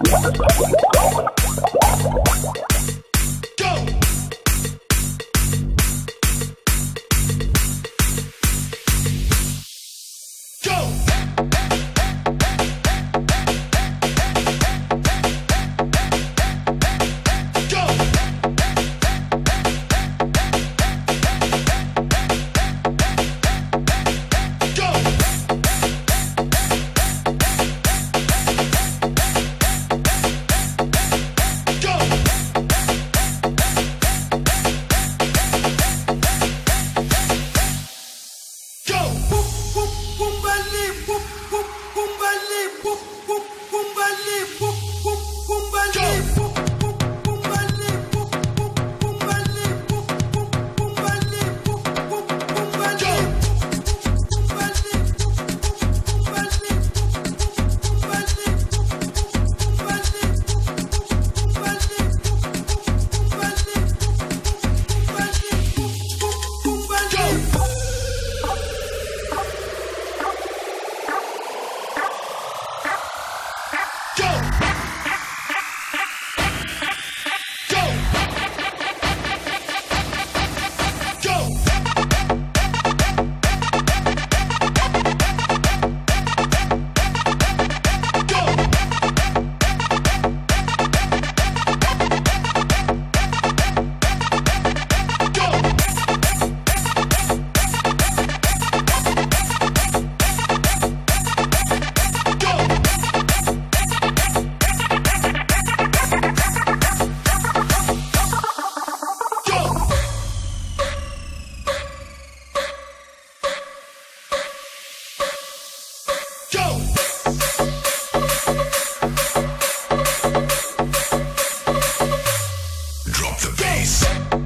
What? Peace.